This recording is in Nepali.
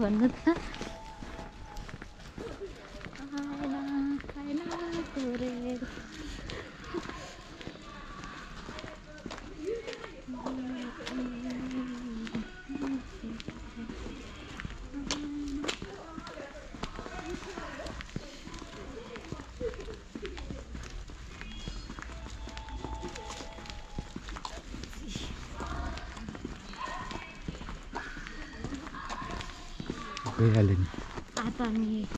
भन्नु। Realin. Aber nicht.